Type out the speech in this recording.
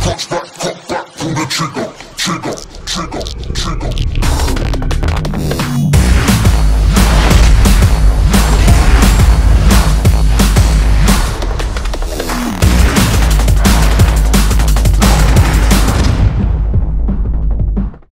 Cock back, cock back, pull the trigger, trigger, trigger, trigger.